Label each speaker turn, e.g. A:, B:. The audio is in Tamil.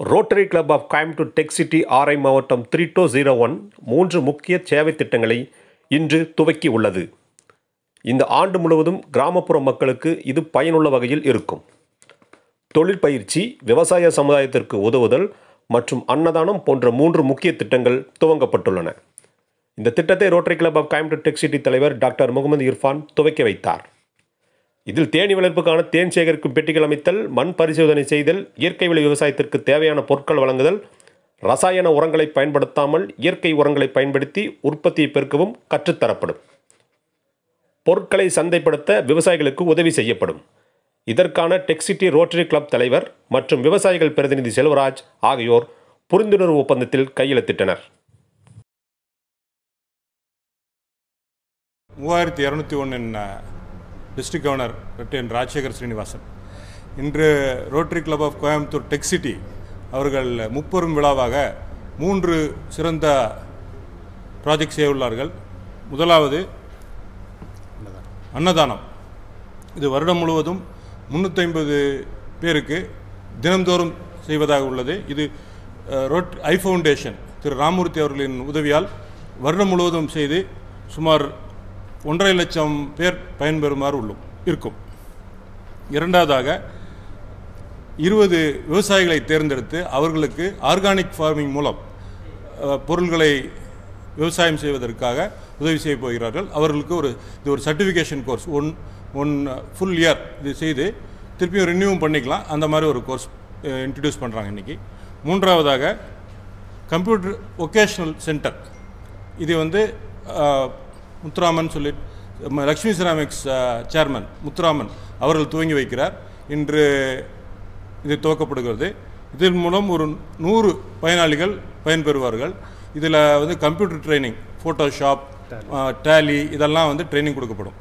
A: Rotary club of Coimbatore tech city RI மாவட்டம் த்ரீ டூ ஜீரோ ஒன் மூன்று முக்கிய சேவை திட்டங்களை இன்று துவக்கி உள்ளது. இந்த ஆண்டு முழுவதும் கிராமப்புற மக்களுக்கு இது பயனுள்ள வகையில் இருக்கும். தொழில் பயிற்சி விவசாய சமுதாயத்திற்கு உதவுதல் மற்றும் அன்னதானம் போன்ற மூன்று முக்கிய திட்டங்கள் துவங்கப்பட்டுள்ளன. இந்த திட்டத்தை rotary club of Coimbatore tech city தலைவர் டாக்டர் முகமது இர்ஃபான் துவக்கி வைத்தார். இதில் தேனி வளர்ப்புக்கான தேன் சேகரிக்கும் பெட்டிகள் அமைத்தல் மண் பரிசோதனை செய்தல் இயற்கை விளை விவசாயத்திற்கு தேவையான பொருட்கள் வழங்குதல் ரசாயன உரங்களை பயன்படுத்தாமல் இயற்கை உரங்களை பயன்படுத்தி உற்பத்தியை பெருக்கவும் கற்றுத்தரப்படும். பொருட்களை சந்தைப்படுத்த விவசாயிகளுக்கு உதவி செய்யப்படும். இதற்கான டெக்ஸிட்டி ரோட்டரி கிளப் தலைவர் மற்றும் விவசாயிகள் பிரதிநிதி செல்வராஜ் ஆகியோர் புரிந்துணர்வு ஒப்பந்தத்தில் கையெழுத்திட்டனர்.
B: மூவாயிரத்தி இரநூத்தி ஒன்று டிஸ்ட்ரிக்ட் கவர்னர் ரிட்டன் ராஜசேகர் ஸ்ரீனிவாசன் இன்று rotary club of Coimbatore tech city அவர்கள் முப்பெரும் விழாவாக மூன்று சிறந்த ப்ராஜெக்ட் செய்ய உள்ளார்கள். முதலாவது அன்னதானம். இது வருடம் முழுவதும் முந்நூற்றி பேருக்கு தினந்தோறும் செய்வதாக உள்ளது. இது ரோட் ஐ ஃபவுண்டேஷன் திரு ராமூர்த்தி அவர்களின் உதவியால் வருடம் முழுவதும் செய்து சுமார் ஒன்றரை லட்சம் பேர் பயன்பெறுமாறு உள்ளும் இருக்கும். இரண்டாவதாக இருபது விவசாயிகளை தேர்ந்தெடுத்து அவர்களுக்கு ஆர்கானிக் ஃபார்மிங் மூலம் பொருள்களை விவசாயம் செய்வதற்காக உதவி செய்ய போகிறார்கள். அவர்களுக்கு ஒரு இது ஒரு certification course one one full year இது செய்து திருப்பியும் ரினியூவும் பண்ணிக்கலாம். அந்த மாதிரி ஒரு கோர்ஸ் இன்ட்ரடியூஸ் பண்ணுறாங்க இன்றைக்கி மூன்றாவதாக கம்ப்யூட்டர் ஒகேஷ்னல் சென்டர் இது வந்து முத்துராமன் சொல்லி ம, லக்ஷ்மி சிராமிக்ஸ் சேர்மன் முத்துராமன் அவர்கள் துவங்கி வைக்கிறார். இன்று இது துவக்கப்படுகிறது. இதன் மூலம் ஒரு நூறு பயனாளிகள் பயன்பெறுவார்கள். இதில் வந்து கம்ப்யூட்டர் ட்ரைனிங் ஃபோட்டோஷாப் டேலி இதெல்லாம் வந்து ட்ரைனிங் கொடுக்கப்படும்.